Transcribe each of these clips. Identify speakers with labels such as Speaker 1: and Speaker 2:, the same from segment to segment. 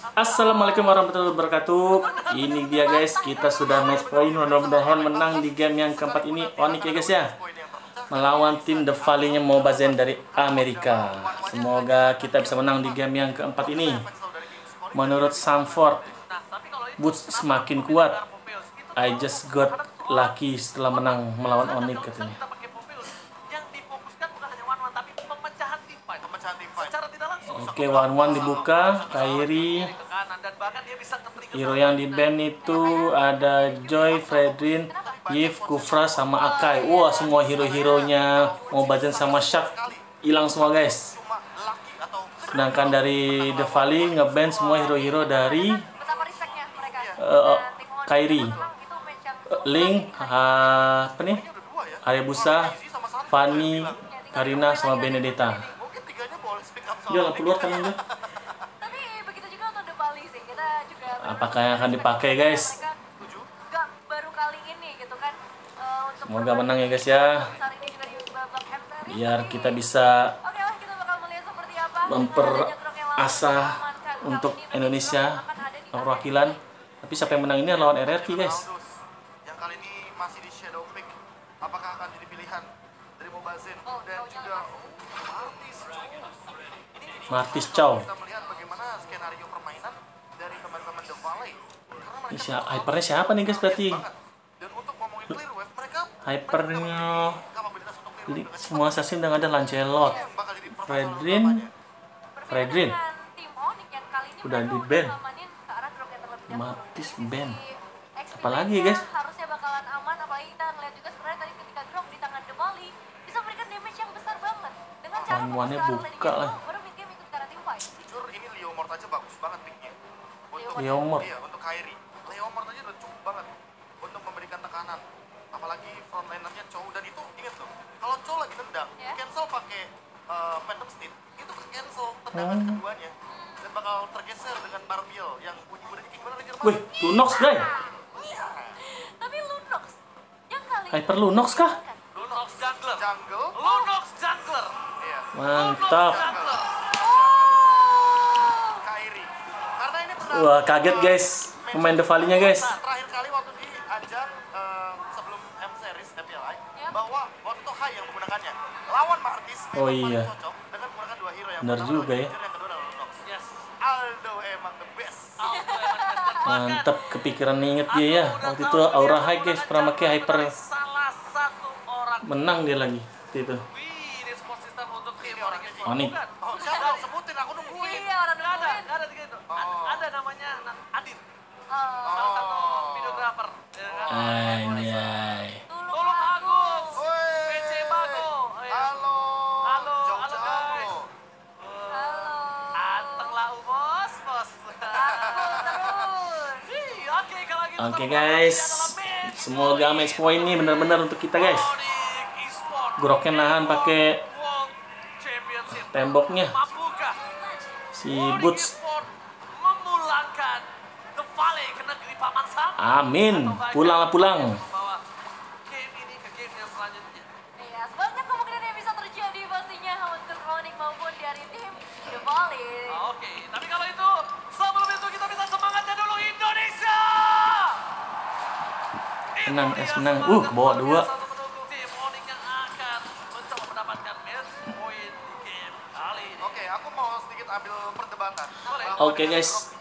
Speaker 1: Assalamualaikum warahmatullahi wabarakatuh. Ini dia guys, kita sudah match point. Mudah-mudahan menang di game yang keempat ini. Onik ya guys ya. Melawan tim The Valley-nya Mobazen dari Amerika. Semoga kita bisa menang di game yang keempat ini. Menurut Sanford Boots semakin kuat. I just got lucky setelah menang melawan Onik katanya Oke, one one dibuka, Kairi. Hero yang di band itu ada Joy, Fredrin, Yves, Kufra, sama Akai. Wah, semua hero-heronya mau bajan sama Shark hilang semua guys. Sedangkan dari The Valley ngeband semua hero-hero dari uh, Kairi, Link, uh, apa nih? Hayabusa, Fanny, Karina, sama Benedetta. Dia lampu luar kan enggak?
Speaker 2: Tapi begitu juga untuk The Bali sih. Kita juga
Speaker 1: Apakah yang akan dipakai guys?
Speaker 2: Gak baru kali ini gitu kan. eh, untuk
Speaker 1: Semoga menang ya guys ya. Biar kita bisa
Speaker 2: Oke lah kita bakal melihat seperti apa.
Speaker 1: memperasa untuk Indonesia perwakilan. Tapi siapa yang menang ini lawan RRQ guys.
Speaker 3: yang kali ini masih di Shadow Pick apakah akan jadi pilihan dari Mobazin dan juga artis ini
Speaker 1: Martis Chow.
Speaker 3: kita melihat bagaimana skenario permainan dari teman-teman The Valley karena
Speaker 1: siapa, hypernya siapa nih guys berarti?
Speaker 3: dan untuk ngomongin clear wave mereka
Speaker 1: Hypernya semua assassin dan ada Lancelot.
Speaker 3: yang permainan
Speaker 1: Fredrin. Fredrin.
Speaker 2: Tim Onyx yang kali ini
Speaker 1: Udah di ban.
Speaker 2: yang.
Speaker 1: Martis ban. Apalagi, guys?
Speaker 2: Harusnya bakalan aman apalagi kita ngeliat juga sebenarnya tadi ketika drop di tangan The Bali bisa memberikan damage yang besar banget dengan cara
Speaker 1: Ramuannya
Speaker 2: fokus ke arah
Speaker 1: buka
Speaker 2: landing
Speaker 1: lah.
Speaker 2: dulu, baru mid game ikut ke arah team fight.
Speaker 3: jujur ini Leo Mort aja bagus banget picknya untuk
Speaker 1: Leo Mort.
Speaker 3: iya untuk Kyrie Leo Mort aja udah cukup banget untuk memberikan tekanan apalagi frontlinernya Chow dan itu inget loh kalau Chow lagi nendang
Speaker 2: Ya.
Speaker 3: cancel pakai uh, Phantom Steed itu ke cancel tendangan
Speaker 1: Hmm.
Speaker 3: keduanya dan bakal tergeser dengan Barbiel yang bunyi bunyi kayak gimana lagi
Speaker 1: Wih, Lunox guys.
Speaker 2: Tapi Lunox yang kali
Speaker 1: Hyper Lunox kah?
Speaker 3: Lunox Jungler Jungle
Speaker 4: Lunox Jungler.
Speaker 1: Mantap.
Speaker 4: Jungler.
Speaker 2: Oh,
Speaker 3: Kyrie karena ini pernah
Speaker 1: Wah, kaget guys. Pemain The Valley-nya guys.
Speaker 3: Terakhir kali waktu di ajang sebelum M Series MPLI
Speaker 2: Ya.
Speaker 3: bahwa waktu itu Hai yang menggunakannya lawan Martis
Speaker 1: Oh, iya.
Speaker 3: paling cocok dengan menggunakan dua hero yang
Speaker 1: Benar juga ya.
Speaker 3: Aldo emang the best
Speaker 1: Mantap kepikiran inget dia ya. Waktu itu Aura High guys pernah pakai hyper
Speaker 4: dari Salah satu orang.
Speaker 1: menang dia lagi. Waktu itu. Onik.
Speaker 4: Bukan.
Speaker 3: oh siapa dong sebutin aku nungguin
Speaker 2: iya orang
Speaker 4: Nggak ada,
Speaker 2: nungguin.
Speaker 4: nggak ada tiga itu. Ada,
Speaker 3: Oh.
Speaker 4: ada namanya na- Adit,
Speaker 2: Oh,
Speaker 4: salah satu videografer. ya kan?
Speaker 1: Anjay.
Speaker 2: Tulung
Speaker 4: Tolong Agus. PC Bago. Oh, ya.
Speaker 3: halo
Speaker 4: Halo, halo, guys.
Speaker 2: Halo.
Speaker 4: Anteng lah bos, bos.
Speaker 2: Aku terus.
Speaker 4: Ih, Oke kalau gitu.
Speaker 1: Oke guys. Semoga match point ini benar-benar untuk kita guys. Groknya nahan pakai. Temboknya. Si Boots.
Speaker 4: Ke?
Speaker 1: Amin.
Speaker 4: Atau bahkan
Speaker 1: Pulanglah pulang.
Speaker 4: membawa game ini ke game yang selanjutnya.
Speaker 3: Aku mau sedikit ambil perdebatan.
Speaker 1: Oke,
Speaker 3: dengan
Speaker 1: guys.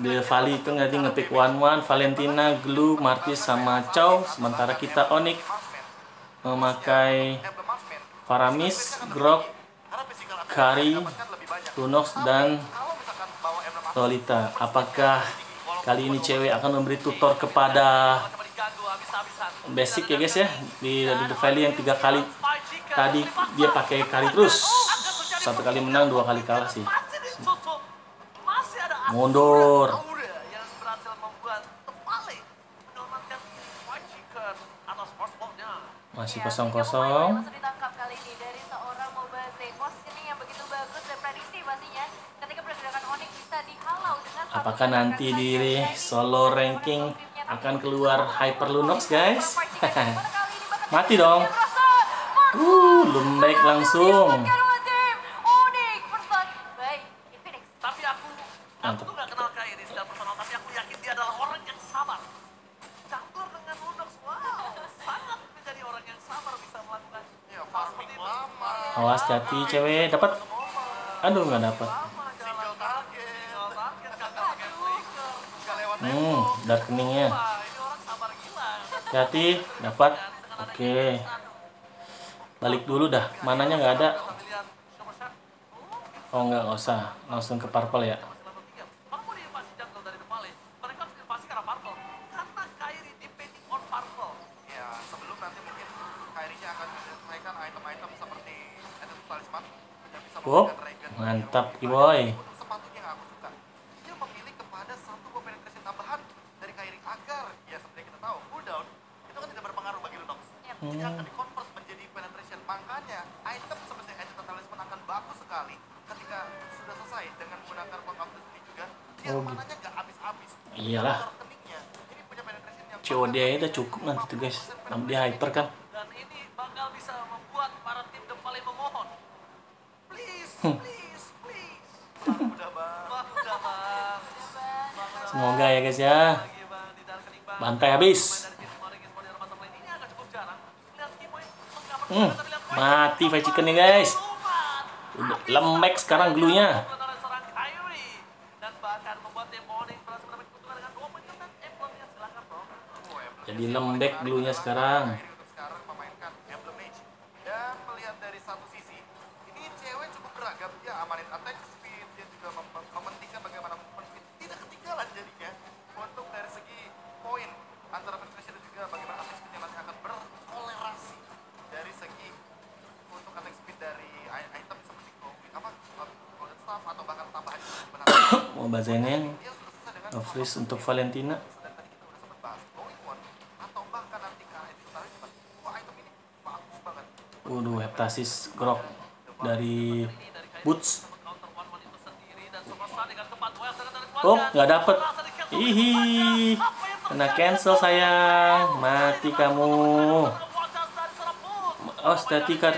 Speaker 1: The Valley itu nggak ngepick one one, Valentina, Glue, Martis sama Chow. Sementara kita Onyx memakai Faramis, Grok, Kari, Lunox dan Lolita. Apakah kali ini cewek akan memberi tutor kepada basic ya guys ya. Di, di The Valley yang tiga kali tadi dia pakai kari terus satu kali menang dua kali kalah sih. Mundur. Masih
Speaker 2: Ya,
Speaker 1: kosong kosong
Speaker 2: yang langsung ditangkap kali ini dari seorang Mobase. Positioning yang begitu bagus dan prediksi pastinya ketika pergerakan Onyx bisa dihalau dengan satu
Speaker 1: apakah nanti
Speaker 2: saja.
Speaker 1: di
Speaker 2: Jadi,
Speaker 1: solo ranking akan keluar Hyper Lunox guys? mati dong. Uh lembek langsung
Speaker 4: Aduh nggak dapat. Hmm, darkeningnya. Hati, dapat. Oke. Balik dulu dah. Mananya nggak ada.
Speaker 1: Oh
Speaker 4: nggak, usah. Langsung ke parpol ya.
Speaker 3: Oh.
Speaker 4: Mantap,
Speaker 3: Iboy. Hmm. cowok Dia itu iya.
Speaker 4: oh, gitu. cukup nanti tuh guys. Nanti hyper kan. Semoga ya guys ya. Bantai habis. Hmm, mati fried chicken nih guys. Lemek sekarang
Speaker 3: gelunya.
Speaker 4: Jadi lembek gelunya sekarang.
Speaker 3: untuk
Speaker 4: Valentina Waduh, heptasis grok dari Boots. Oh, nggak dapet. Ihi, kena cancel sayang. Mati kamu. Oh, statika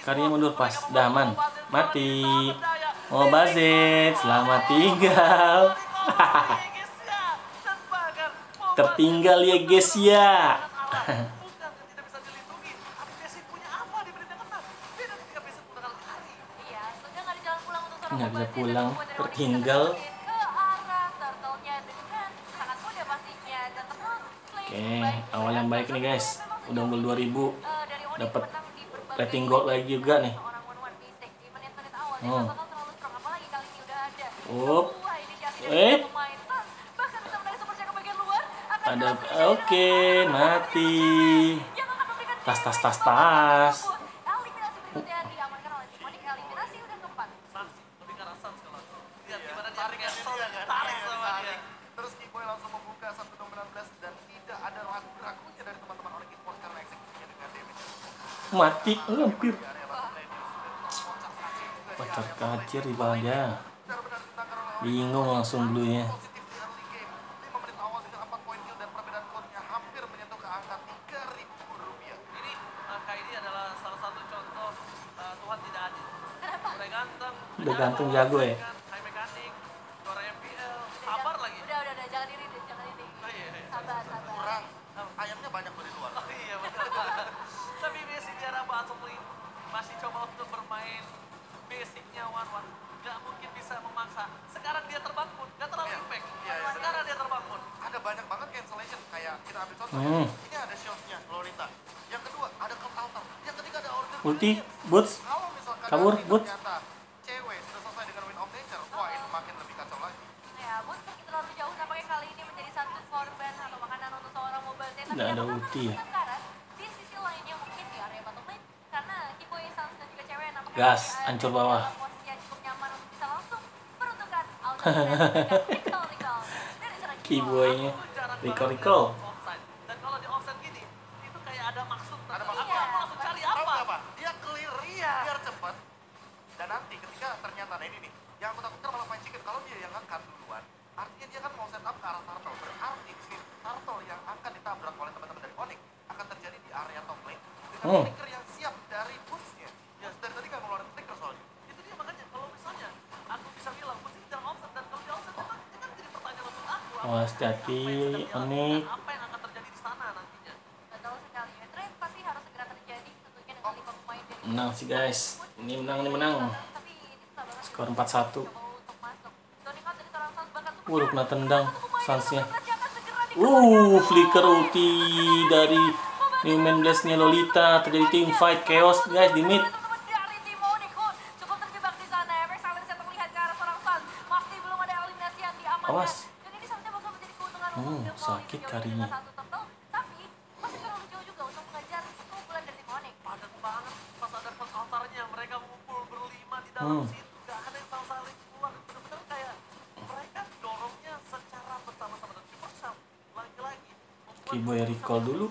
Speaker 4: karirnya mundur pas. Daman, mati. Oh, Bazit, selamat tinggal. Hahaha. Tertinggal ya guys ya.
Speaker 2: Nggak
Speaker 4: bisa pulang, tertinggal. Oke, awal yang baik nih guys. Udah unggul 2000. Dapat rating gold lagi juga nih. Hmm. Up. Eh ada oke,
Speaker 2: okay,
Speaker 4: mati. Tas tas tas tas. mati hampir pacar kacir di
Speaker 3: bawahnya
Speaker 4: bingung langsung
Speaker 1: dulu ya udah
Speaker 4: gantung jago ya? Hmm. Ulti, boots, kabur, boots. nggak ada uti ya. Gas hancur bawah.
Speaker 2: keyboardnya recall recall
Speaker 3: oh. yang siap dari ya dari tadi kan ngeluarin soalnya.
Speaker 1: Itu dia makanya kalau misalnya aku bisa bilang ini jangan dan kalau offset itu
Speaker 2: kan jadi pertanyaan untuk ini apa oh.
Speaker 3: menang sih guys. Ini menang ini menang. Skor 4-1 Waduh kena tendang
Speaker 2: sansnya.
Speaker 3: Uh, flicker ulti dari Newman Blaze-nya Lolita terjadi team fight chaos guys di mid. Awas. Hmm, sakit karinya hmm. Kiboy recall dulu.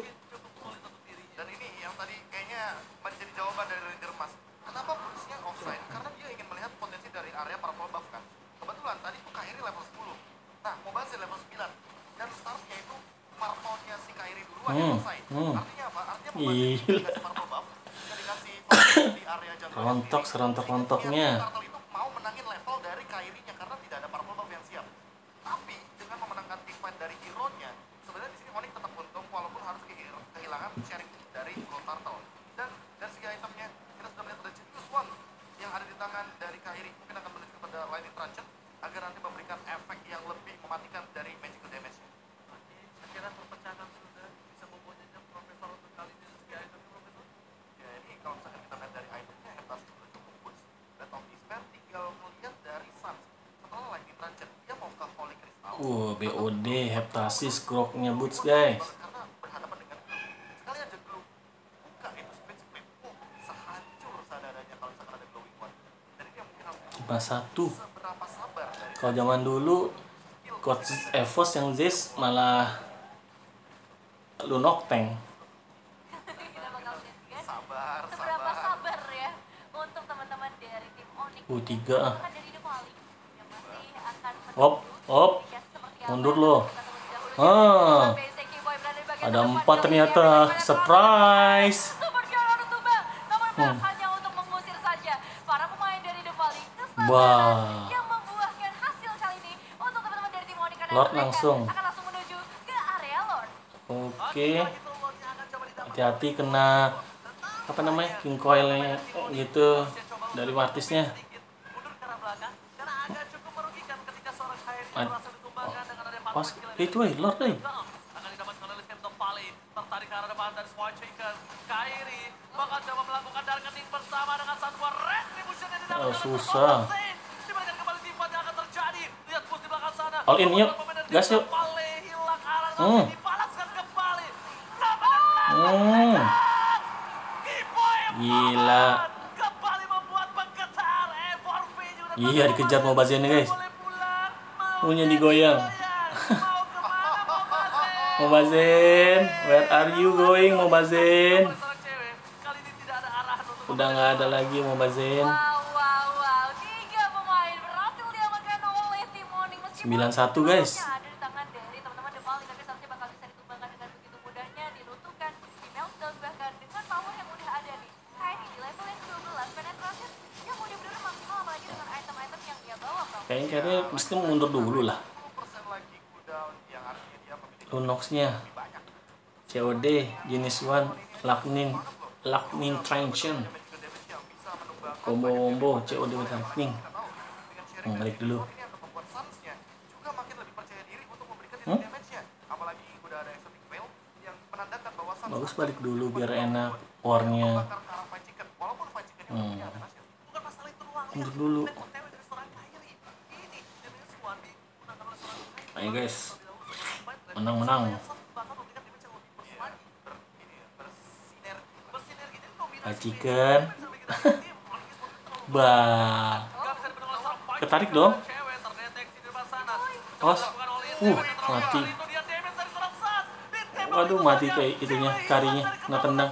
Speaker 3: rontok serontok-rontoknya. BOD heptasis groknya boots guys.
Speaker 1: Kipas satu. Kalau
Speaker 3: zaman dulu coach Evos yang Zeus malah Lunok tank. U3 ah.
Speaker 2: Op
Speaker 3: Hop, hop mundur
Speaker 2: loh,
Speaker 3: ah ada empat ternyata surprise hmm. Wah. Lord langsung. Oke. Hati-hati kena apa namanya? King coilnya eh, gitu dari
Speaker 4: artisnya.
Speaker 3: Gateway, eh, Lord nih.
Speaker 4: Akan didapatkan oleh Tirto Pali. Tertarik ke arah depan dari Swine Shaker. Kairi bakal coba melakukan darkening bersama dengan satu buah retribution yang didapatkan
Speaker 3: oh, susah.
Speaker 4: Diberikan kembali timpaan yang akan terjadi. Lihat push di belakang sana.
Speaker 3: All in yuk. Gas yuk.
Speaker 4: Pali hilang arah
Speaker 3: hmm.
Speaker 4: dibalaskan kembali.
Speaker 3: Hmm. Gila.
Speaker 4: Kembali membuat penggetar.
Speaker 3: Iya dikejar mau bazin guys. Punya digoyang. Mobazen, where are you going Mobazen? Udah nggak ada lagi
Speaker 2: Muazen. Sembilan
Speaker 3: satu guys. Kayaknya kayaknya mesti mundur dulu lah. Lunoxnya. COD jenis one
Speaker 1: Lakmin Lakmin Traction combo
Speaker 3: combo COD Lakmin balik dulu. Hmm? Bagus balik dulu biar enak warnya. hmm. untuk dulu. Ayo guys menang-menang.
Speaker 4: Iya. Hajikan.
Speaker 3: bah ketarik dong.
Speaker 4: Os.
Speaker 3: Uh mati. Waduh mati kayak itunya karinya.
Speaker 1: Nggak
Speaker 2: tendang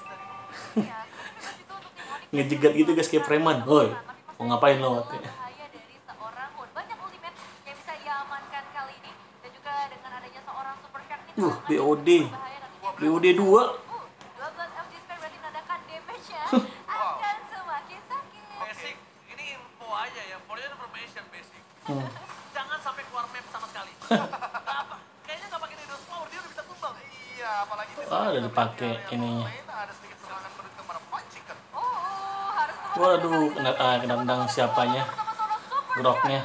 Speaker 1: ngejegat gitu guys kayak preman. Woi, mau ngapain lo?
Speaker 2: bahaya dari seorang Hood. Banyak ultimate yang bisa ia amankan kali ini dan juga dengan adanya seorang super card ini
Speaker 1: Uh, BOD. BOD 2.
Speaker 2: Uh, 12 FG spare berarti menandakan damage-nya akan semakin sakit.
Speaker 4: Basic, ini info aja ya, for your information basic.
Speaker 1: Hmm.
Speaker 4: Jangan sampai keluar map sama sekali. Nggak apa, kayaknya nggak pakai Needles Power, dia udah bisa tumbang.
Speaker 3: iya apalagi misalnya
Speaker 1: Ah, udah dipakai ininya.
Speaker 3: lain, ada sedikit serangan
Speaker 1: Waduh, kena
Speaker 2: sini.
Speaker 1: ah, tendang siapanya. Groknya.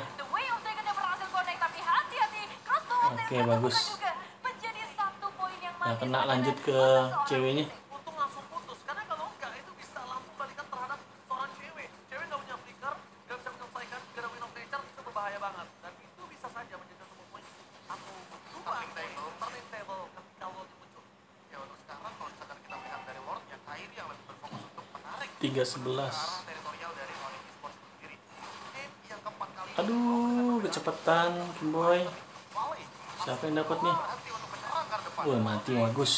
Speaker 1: Oke, bagus. Nah, kena lanjut ke ceweknya.
Speaker 4: Untung langsung
Speaker 1: Kecepatan Kimboy.
Speaker 3: Valley
Speaker 1: Siapa yang dapat nih? Wah, mati bagus.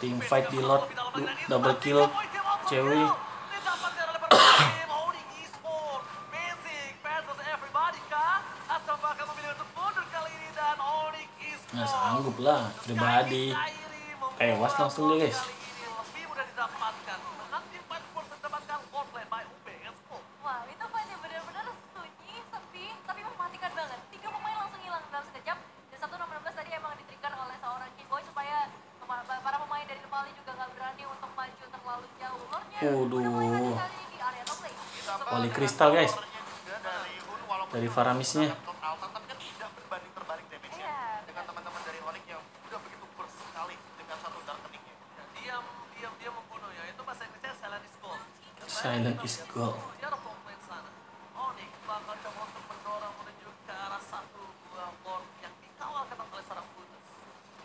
Speaker 1: Team fight di lot, double kill, cewek. Nggak sanggup lah, pribadi. Tewas langsung dia, guys.
Speaker 4: Kali ini lebih mudah didapatkan. Dengan tim fight Sports mendapatkan outplay by UBS Sports.
Speaker 2: Wah, itu fight yang benar-benar sunyi, sepi, tapi mematikan banget. Tiga pemain langsung hilang dalam sekejap. Dan satu nomor 16 tadi emang di-trigger oleh seorang Keyboy supaya pema- para pemain dari Nepali juga nggak berani untuk maju terlalu jauh. Lordnya
Speaker 1: Waduh.
Speaker 2: udah mulai maju kali ini di area top lane.
Speaker 1: Wali kristal guys.
Speaker 3: Powernya juga dari Hun walaupun
Speaker 1: Dari
Speaker 3: dia
Speaker 1: Faramisnya.
Speaker 3: menggunakan Cloud Altar, tapi kan tidak berbanding terbalik damage-nya
Speaker 2: Iya,
Speaker 3: dengan teman-teman dari Onyx yang udah begitu burst sekali dengan satu darkening-nya
Speaker 4: Ya, diam, diam, diam membunuh ya. Itu bahasa Inggrisnya silent is gold.
Speaker 1: Silent is gold.
Speaker 4: Dia ada komplain sana. Onyx bakal coba untuk mendorong menuju ke arah satu buah lord yang dikawal ketat oleh seorang Brutus.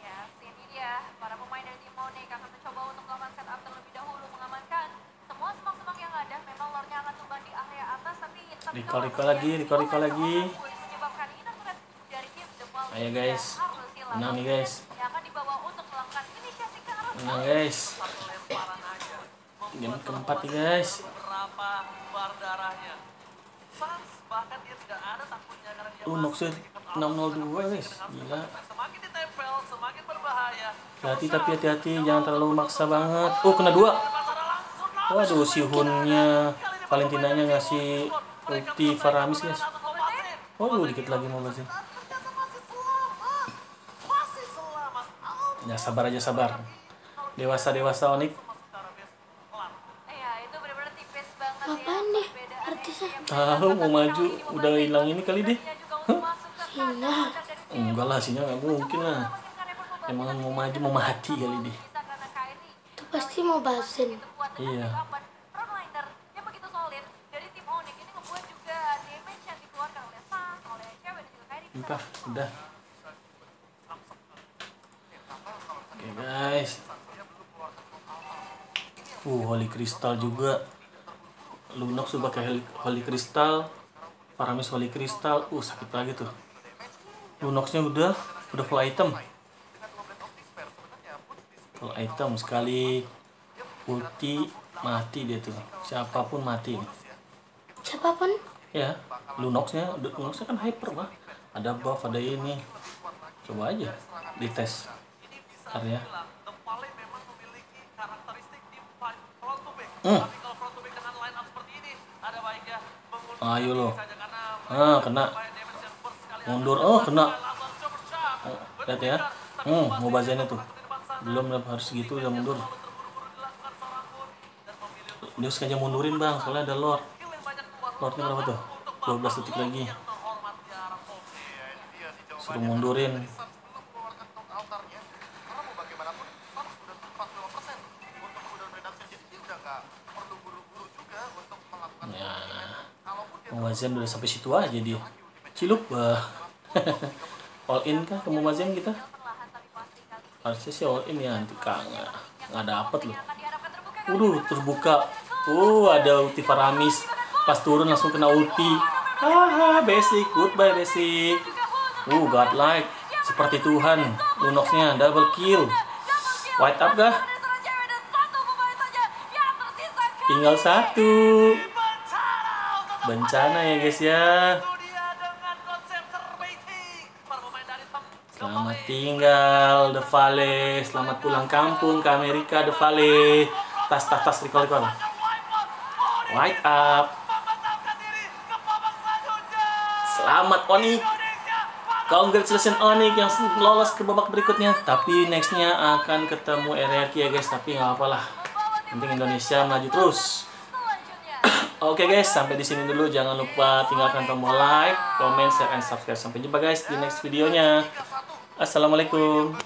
Speaker 2: Ya, ini dia. Para pemain dari tim Onyx akan mencoba untuk melakukan setup terlebih dahulu mengamankan semua semak-semak yang ada. Memang lordnya akan tumbang di area atas, tapi tetap
Speaker 1: Recall,
Speaker 2: dikawal
Speaker 1: recall
Speaker 2: oleh
Speaker 1: lagi, recall, recall
Speaker 2: seorang
Speaker 1: lagi.
Speaker 2: Bulls, menyebabkan inner threat dari tim The Wild
Speaker 1: Ayo,
Speaker 2: juga
Speaker 1: guys.
Speaker 2: harus hilang.
Speaker 1: Menang nih, guys.
Speaker 2: Yang akan dibawa untuk melakukan inisiasi ke arah
Speaker 1: Menang guys.
Speaker 4: Satu lemparan aja. membuat
Speaker 1: Game keempat nih, guys. Uh,
Speaker 4: memiliki keterlaluan
Speaker 1: 602
Speaker 4: dengan
Speaker 1: guys. Gila.
Speaker 4: Semakin ditempel, semakin berbahaya.
Speaker 1: Hati tapi hati-hati, jangan terlalu maksa banget. Oh, kena dua. Waduh, si Hunnya Valentinanya ngasih ulti Faramis guys. Waduh, dikit lagi mau
Speaker 4: masih. Oh,
Speaker 1: Ya sabar aja sabar. Dewasa dewasa
Speaker 2: ya.
Speaker 5: Apaan
Speaker 2: Perbedaannya
Speaker 5: artisnya?
Speaker 2: yang
Speaker 1: Tahu mau maju, udah hilang ini kali deh.
Speaker 2: tim
Speaker 1: Enggak lah, sinyal nggak mungkin lah. Emang mau maju mau mati kali deh.
Speaker 5: Itu pasti mau
Speaker 2: dengan
Speaker 1: Iya.
Speaker 2: backupan frontliner yang begitu solid dari tim Onyx ini ngebuat juga damage yang dikeluarkan oleh Sang, oleh cewek dan juga Kyrie bisa
Speaker 1: Entah, udah. Oke guys. Uh, Holy Crystal juga. Lunox tuh pakai Holy- Holy Crystal. Paramis Holy Crystal. Uh, sakit lagi tuh. Lunoxnya udah udah full item. Full item sekali ulti mati dia tuh. Siapa pun mati.
Speaker 5: Siapa pun
Speaker 1: Ya, Lunoxnya, Lunoxnya kan hyper mah. Ada buff, ada ini. Coba aja
Speaker 4: front to back.
Speaker 1: Hmm. Ayo lo.
Speaker 4: saja karena
Speaker 1: Ah, kena. Mundur. Oh, kena. Lihat ya. Hmm, mau bazarnya tuh. Belum harus gitu udah mundur. Dia sengaja mundurin bang, soalnya ada lord. Lordnya berapa tuh? 12 detik lagi.
Speaker 4: Yang terhormat di arah top.
Speaker 3: Iya, ini dia sih jawabannya.
Speaker 1: Suruh mundurin.
Speaker 3: Sans belum mengeluarkan top altarnya, karena mau bagaimanapun Sans udah 45% untuk cooldown reduction, jadi dia udah nggak perlu buru-buru juga untuk melakukan
Speaker 1: Ya. Mubazan udah sampai situ aja dia. Cilup, all in kah ke kita? Harusnya sih all in ya, anti kangen.
Speaker 2: yang
Speaker 1: nggak dapet loh
Speaker 2: diharapkan terbuka.
Speaker 1: Uh, ada ulti Faramis. Pas turun langsung kena ulti. Haha, basic. Goodbye, basic. Uh, godlike. Seperti Tuhan. Lunoxnya double kill. White up
Speaker 2: tersisa
Speaker 1: Tinggal satu.
Speaker 4: Bencana
Speaker 1: ya guys ya. Selamat tinggal, The Valley. Selamat pulang kampung ke Amerika, The Valley. Tas, tas, tas, recall, recall. White up. Selamat, Onik. Congratulations Onik yang lolos ke babak berikutnya. Tapi nextnya akan ketemu RRQ ya guys. Tapi nggak apalah. Penting Indonesia maju terus. Oke guys, sampai di sini dulu. Jangan lupa tinggalkan tombol like, comment, share, and subscribe. Sampai jumpa guys di next videonya. Assalamualaikum.